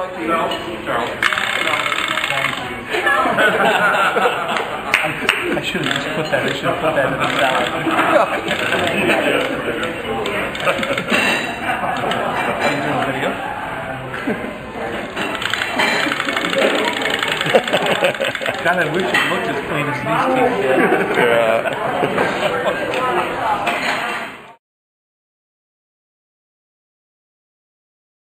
I should have just put that. I should have put that in the salad. Are you doing a video? God, I wish it looked as clean as these teeth.